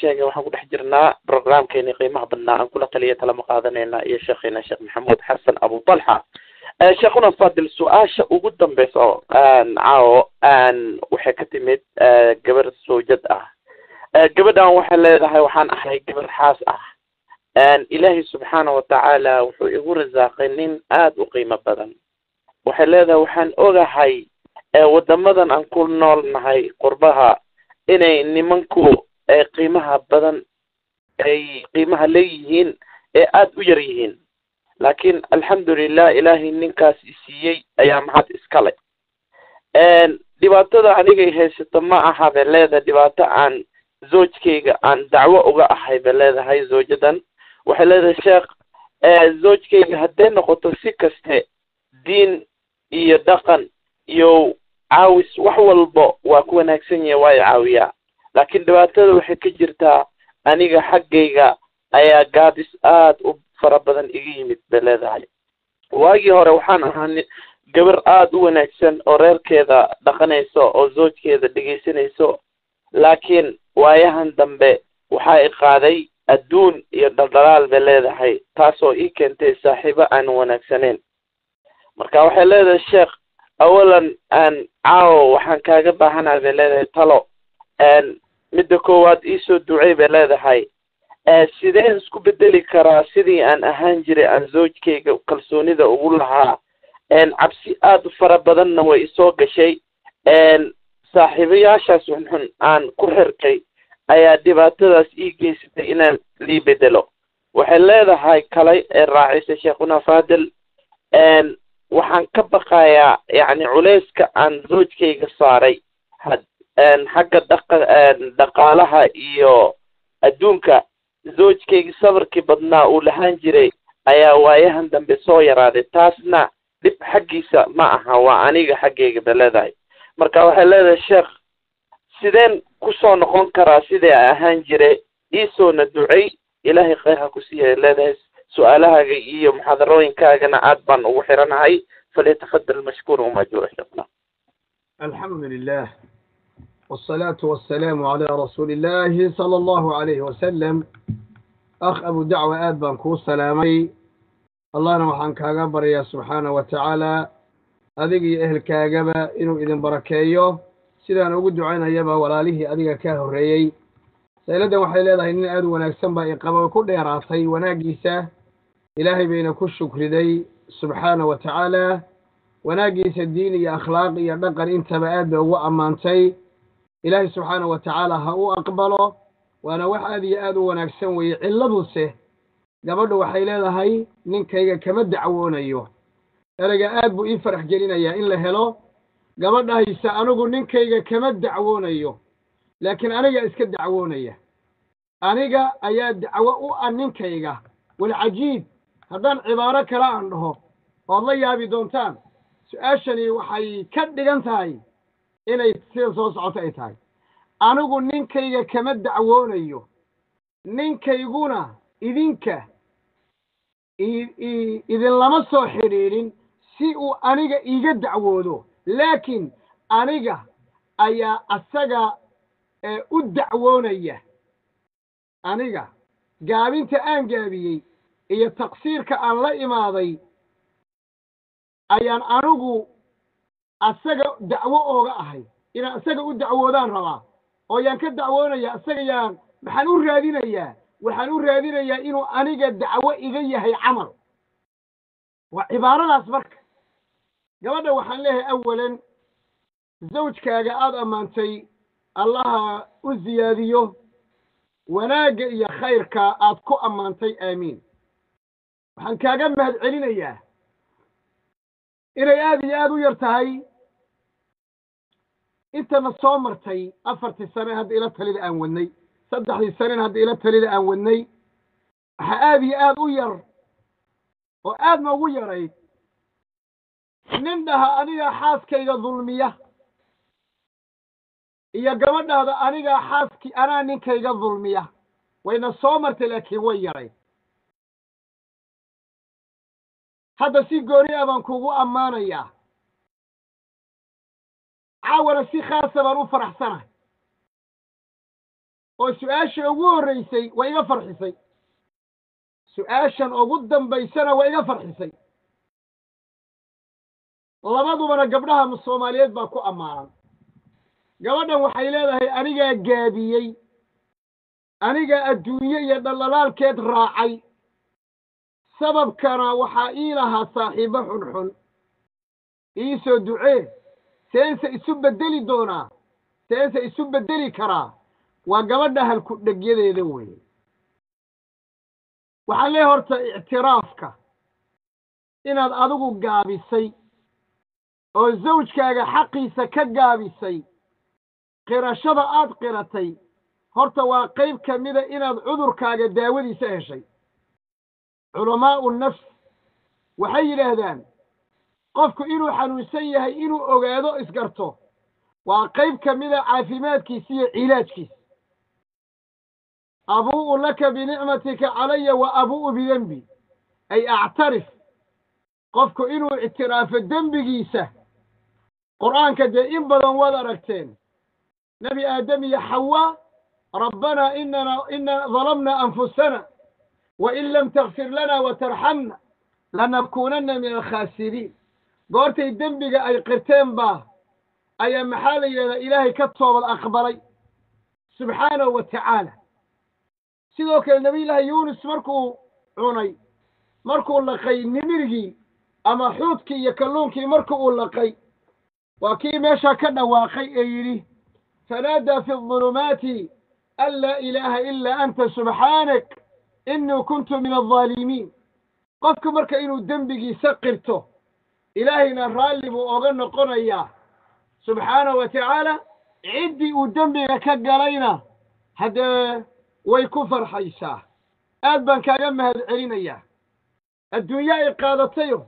sheegay waxaan ku dhex jirnaa programkeeni qiimaha badnaa aan kula taliya talama qaadanayna iyo sheekheena sheekh maxamuud xasan abu talxa sheekhuna fadil su'aasha ugu dambeysa oo caawo waxay ka timid gabar soojad ah. Gabadhan waxay leedahay waxaan ahay gabar xaas ah. Ilaahay subxaana watacaala wuxuu igu rasaaqay nin aada u qiimo badan. Waxay leedahay waxaan ogahay wadamadan aan ku nool nahay qurbaha inay nimanku qiimaha badan ay qiimaha leeyihiin ee aada u yar yihiin. Laakiin alxamdulilah ilaahay ninkaas isiiyey ayaa mahad iskale dhibaatada anigay haysato ma aha bay leedahay dhibaato aan zoojkayga aan dacwo uga ahay bay leedahay zoojadan. Waxay leedahay sheekh zoojkayga hadday noqoto si kaste diin iyo dhaqan iyo caawis wax walba waa ku wanaagsan yahay waa i caawiyaa laakiin dhibaatada waxay ka jirtaa aniga xaggayga ayaa gaadis aada u fara badan iga yimid bay leedahay. Waagii hore waxaan ahaa gabar aada u wanaagsan oo reerkeeda dhaqanayso oo zoojkeeda dhegaysanayso laakiin waayahan dambe waxaa i qaaday adduun iyo dhaldhalaal bay leedahay taasoo ii keentay saaxiibo aan wanaagsaneyn marka waxay leedahay sheekh awalan aan caawo waxaan kaaga baahanahay bay leedahay talo midda koowaad iisoo ducey bay leedahay. Sideen isku bedeli karaa sidii aan ahaan jiray aan zoojkayga kalsoonida ugu lahaa. Cabsi aada u fara badanna way isoo gashay. Saaxiibayaashaas xunxun aan ku xirkay ayaa dhibaatadaas ii geysatay inaan lii bedelo waxay leedahay kalay ee raacisay sheekhuna fadel waxaan ka baqayaa yacni culeyska aan zoojkayga saaray xagga dhaa dhaqaalaha iyo adduunka zoojkaygii sabarkii badnaa uu lahaan jiray ayaa waayahan dambe soo yaraaday. Taasna dhib xaggiisa ma aha waa aniga xaggayga ba leedahay. Marka waxay leedahay sheekh sideen ku soo noqon karaa sidii a ahaan jiray? Iisoona ducay. Ilaahay kheyr ha ku siiya leedahay su'aalahaaga iyo muxaadarooyinkaagana aad baan ugu xiranahay. Falyatafadal mashkuur umajura sheekhna alxamdu lilah والصلاة والسلام على رسول الله صلى الله عليه وسلم أخ أبو دعوة آد بان كو سلامي اللهنا وحان كاغا بريا سبحانه وتعالى أذيقي أهل كاغبا إنو إذن بركيو سيدان أقول دعينا يبا ولاليه أذيقا كاهو الريي سيلدا waxay leedahay nin aad u wanaagsan baa iqaba ku dheeraatay wanaagiisa ilaahay bayna ku shukriday subxaana wa tacaala wanaagiisa diin iyo akhlaaq iyo dhaqan intaba aad bay ugu ammaantay ilaahay subxaana wa tacaala ha u aqbalo. Waana wax aad iyo aad u wanaagsan weeye. Cilladuse gabadhu waxay leedahay ninkayga kama dacwoonayo. Ereyga aad buu ii farax gelinayaa in la helo. Gabadhahaysa anigu ninkayga kama dacwoonayo. Laakiin aniga iska dacwoonaya. Aniga ayaa dacwo u ah ninkayga. Walcajiib haddaan cibaaro kale aan dhaho ood la yaabi doontaan su'aashani waxay ka dhigan tahay inay sida soo socoto ay tahay. Anigu ninkayga kama dacwoonayo. Ninkayguna idinka idinlama soo xidhiidhin si uu aniga iiga dacwoodo. Laakiin aniga ayaa asaga u dacwoonaya. Aniga gaabinta aan gaabiyey iyo taqsiirka aan la imaaday ayaan anigu asaga dacwo ooga ahay inaan asaga u dacwoodaan rabaa oo yaan ka dacwoonaya asaga yaan maxaan u raadinayaa waxaan u raadinayaa inuu aniga dacwo iga yahay camal. Waa cibaaradaas marka. Gabadha waxaan leeyahay awalan zawjkaaga aada ammaantay allaha u ziyaadiyo wanaagga iyo khayrka aad ku ammaantay aamiin. Waxaan kaaga mahad celinayaa inay aada iyo aada u yar tahay intana soo martay afartii sane hadda ila talida aan wadnay saddexdii sanena hadda ila talida aan wadnay waxaa aada iyo aada u yar oo aadna ugu yarayd nin dhaha anigaa xaaskayga dulmiya iyo gabadhaada anigaa xaaskii anaa ninkayga dulmiya wayna soo martay laakiin way yarayd hadda si gooni a baan kugu ammaanayaa caawana si khaasa baan u faraxsanahay oo su'aasha ugu horraysay waa iga farxisay. Su'aashan ugu dambaysana waa iga farxisay. Labadubana gabdhaha soomaaliyeed baa ku ammaanan gabadhan waxay leedahay anigaa gaabiyey anigaa adduunye iyo dhallalaalkeed raacay. Sababkana waxaa ii lahaa saaxiibo xunxun. Iisoo ducee seense isu beddeli doonaa seense isu beddeli karaa waa gabadha halku dhegyadeeda weeye. Waxaan leehay horta ictiraafka inaad adigu gaabisay oo zawjkaaga xaqiisa ka gaabisay qirashada aad qiratay horta waa qayb ka mida inaad cudurkaaga daawadiisa heshay. Culamaa'u nafs waxay yidhaahdaan qofku inuu xanuunsan yahay inuu ogaado isgarto waa qayb ka mida caafimaadkiisa iyo cilaajkiisa. Abuu'u laka binicmatika calaya wa abuu'u bidenbi ay actarif qofku inuu ictiraafo dembigiisa. Qur'aanka dee in badan waad aragteen nebi aadam iyo xawaa rabbanaa inana ina dalamna anfusana wa in lam takfir lana wa tarxamna lanakuunanna min alkhaasiriin goortay dembiga ay qirteen baa ayaa maxaa la yidhahdaa ilaahay ka toobad aqbalay subxaanahu wa tacaala. Sidoo kale nebiyullaahi yuunus markuu cunay markuu laqay nimirigii ama xuudkii iyo kalluunkii marku uu laqay waa kii meeshaa ka dhawaaqay ee yidhi fanaadaa fi adulumaati an laa ilaaha ilaa anta subxaanak inii kuntu min aldaalimiin qofku marka inuu dembigiisa qirto ilaahayna raalli buu oga noqonayaa subxaanahu wa tacaala ciddii uu dembiga ka galayna haddee way ku farxaysaa aad baan kaaga mahad celinayaa adduunye ay qaadatayo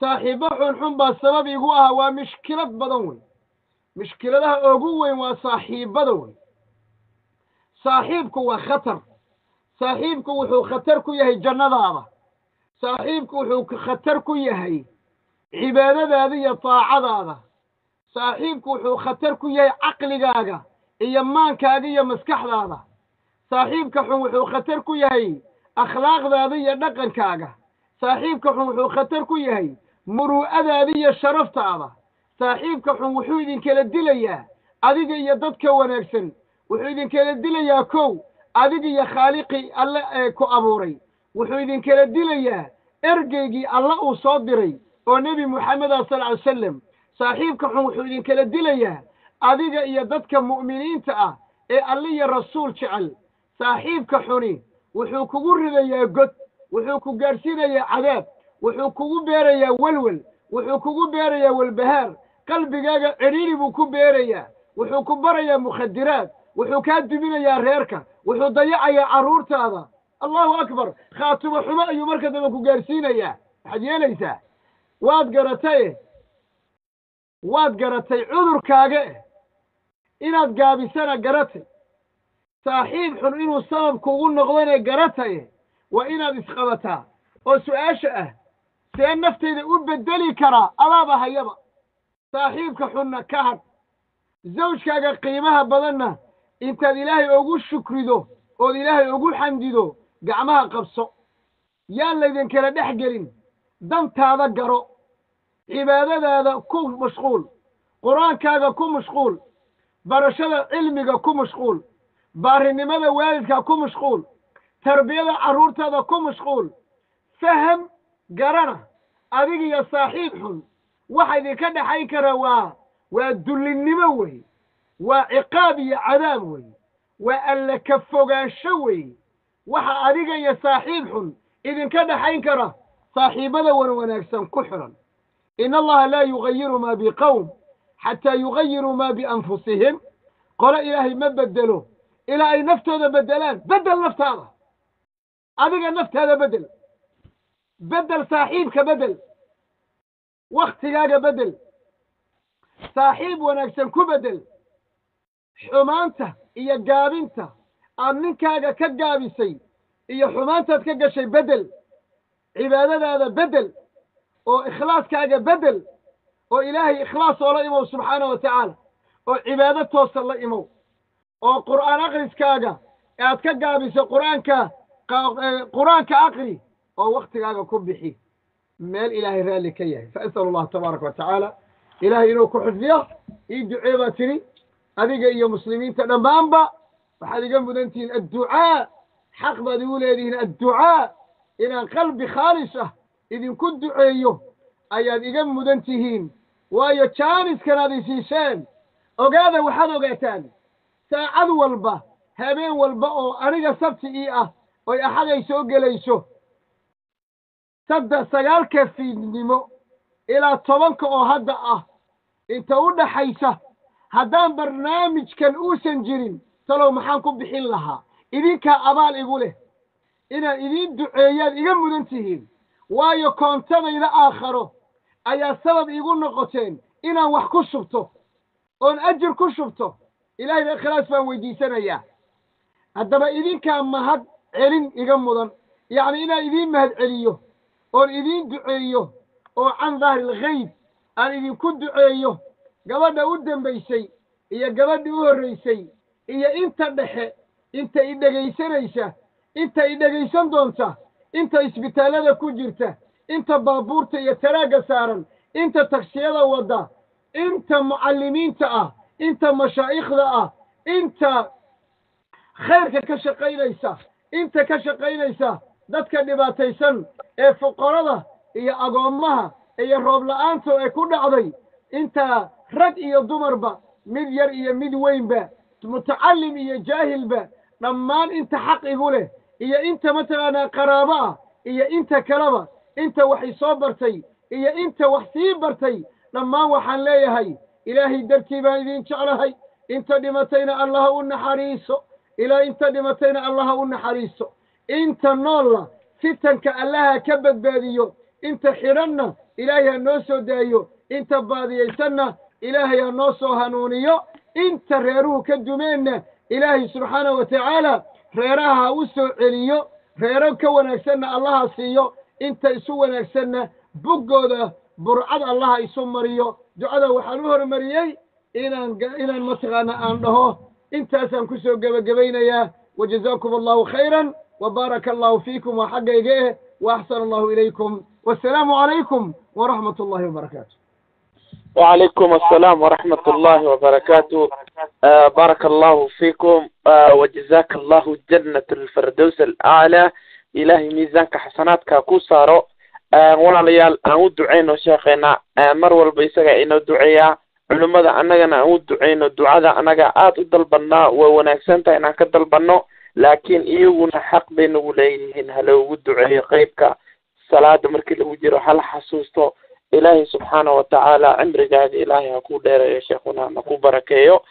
saaxiibbo xunxun baa sabab igu aha waa mishkilad badan wey mishkiladaha ugu weyn waa saaxiibbada wey saaxiibku waa khatar saaxiibku wuxuu khatar ku yahay jannadaada saaxiibku wuxuu khatar ku yahay cibaadadaada iyo daacadaada saaxiibku wuxuu khatar ku yahay caqligaaga iyo maankaaga iyo maskaxdaada. Saaxiibka xun wuxuu khatar ku yahay akhlaaqdaada iyo dhaqankaaga. Saaxiibka xun wuxuu khatar ku yahay muruu'adaada iyo sharaftaada. Saaxiibka xun wuxuu idinkala dilayaa adiga iyo dadka wanaagsan. Wuxuu idinkala dilayaa kow adiga iyo khaaliqii alle ee ku abuuray. Wuxuu idinkala dilayaa ergeygii alle uu soo diray oo nebi moxameda sal ly salam saaxiibka xun wuxuu idinkala dilayaa adiga iyo dadka mu'miniinta ah ee alle iyo rasuul jecel. Saaxiibka xuni wuxuu kugu ridayaa god wuxuu ku gaadhsiinayaa cadaab wuxuu kugu beerayaa welwel wuxuu kugu beerayaa welbahaar qalbigaaga cidhiiri buu ku beerayaa wuxuu ku barayaa mukhadiraad wuxuu kaa duminayaa reerka wuxuu dayacayaa carruurtaada allahu akbar! Khaatumo xumo ayuu marka dambe ku gaadhsiinayaa waxaad yeelaysaa waad garataye waad garatay cudurkaaga inaad gaabisana garatay. Saaxiib xun inuu sabab kugu noqdane garataye waa inaad isqabataa oo su'aasha ah see nafteyda u beddeli karaa adaaba hayaba. Saaxiibka xunna ka hadh zawjkaaga qiimaha badanna intaad ilaahay ugu shukrido ood ilaahay ugu xamdido gacmaha qabso. Yaan laydinkala dhex gelin dantaada garo cibaadadaada ku mashquul qur'aankaaga ku mashquul barashada cilmiga ku mashquul baarinimada waalidka ku mashquul tarbiyada carruurtaada ku mashquul faham garana adigiyo saaxiib xun waxa idinka dhexayn kara waa waa dullinnimo wey waa ciqaab iyo cadaab wey waa alle ka fogaansho wey waxa adiga iyo saaxiib xun idinka dhexayn kara saaxiibbada wan wanaagsan ku xiran in allaha laa yugayiru maa biqowm xataa yugayiruu maa bianfusihim qole ilaahay ma beddelo ilaa ay naftooda beddelaan beddel naftaada adiga naftaada beddel beddel saaxiibka beddel wakhtigaaga beddel saaxiib wanaagsan ku beddel xumaanta iyo gaabinta aad ninkaaga ka gaabisay iyo xumaantaad ka gashay beddel cibaadadaada beddel oo ikhlaaskaaga beddel oo ilaahay ikhlaas oo la imow subxaana wa tacaala oo cibaado toosa la imow oo qur'aan akhriskaaga aad ka gaabiso qur'aanka qur'aanka aqri oo waktigaaga ku bixi meel ilaahay raalli ka yahay. Faas'alu allah tabaaraka wa tacaala ilaahay inuu ku xifdiyo ii ducee baa tiri adiga iyo muslimiinta dhammaanba waxaad iga mudan tihiin adducaa xaq baad igu leedihiin adducaa inaan qalbi khaalis ah idinku duceeyo ayaad iga mudan tihiin. Waayo jaaniskan aad isiiseen. Ogaada waxaad ogaataan saacad walba habeen walba oo aniga sabti ii ah oy axaday soo gelayso. Saddex sagaalka fiidnimo ilaa tobanka oo hadda ah inta u dhaxaysa haddaan barnaamijkan uusan jirin talow maxaan ku bixin lahaa? Idinkaa abaal igu leh. Inaan idiin duceeyaad iga mudan tihiin waayo koontadayda aakharo ayaa sabab iigu noqoteen inaan wax ku shubto oon ajir ku shubto. Ilaahayna ikhlaas baan weydiisanayaa. Haddaba idinkaa mahad celin iga mudan. Yacni inaan idiin mahad celiyo oon idiin duceeyo oo can dahri alghayb aan idinku duceeyo gabadha u dambaysay iyo gabadha u horraysay iyo inta dhexe inta i dhegaysanaysa inta i dhegaysan doonta inta isbitaallada ku jirta inta baabuurta iyo taraagga saaran inta tagsiyada wadda inta mucallimiinta ah inta mashaa'ikhda ah inta khayrka ka shaqaynaysa inta ka shaqaynaysa dadka dhibaataysan ee fuqarada iyo agoommaha iyo roob la'aanta ee ku dhacday inta rag iyo dumarba mid yar iyo mid weynba mutacallim iyo jaahilba dhammaan inta xaq igu leh iyo inta mataqaanaa qaraabo ah iyo inta kaleba inta wax isoo bartay iyo inta wax sii bartay dhammaan waxaan leeyahay ilaahay dartii baan idin jeclahay inta dhimatayna allaha u naxariiso ilaa inta dhimatayna allaha u naxariiso. Inta noolla fitanka allaha ka badbaadiyo inta xidhanna ilaahay ha noo soo daayo inta baadiyaysanna ilaahay ha noo soo hanuuniyo inta reeruhu ka dumeenna ilaahay subxaanahu wa tacaala reeraha ha u soo celiyo reero ka wanaagsanna allaha siiyo inta isu wanaagsanna boggooda burcad allaha isu mariyo. Ducada waxaan u hormariyey inaan inaan mataqaana aan dhaho. Intaasaan ku soo gebagabaynayaa wajazaakum allahu khayran wa baaraka allahu fiikum waa xaggayga eh wa axsana allahu ilaykum. Wassalaamu calaykum waraxmat ullahi wabarakaatu وعليكم السلام ورحمة الله وبركاته آه بارك الله فيكم آه وجزاك الله جنة الفردوس الأعلى إلهي ميزانك حسناتك كوسارو آه ولا ليال أنو دعينو شيخنا آه مر والبيساقا إنو دعيا علماء أننا أنو دعينو دعاء أننا آت الدلبنا ووناكسنتا إنا كدلبنو laakiin iyaguna xaq bay nagu leeyihiin haloogu duceeyo qeybka salaada markii lagu jiro hala xasuusto ilaahay subxaana wa tacaala cimrigaaga ilaahay ha ku dheereeyo sheekhuna na ku barakeeyo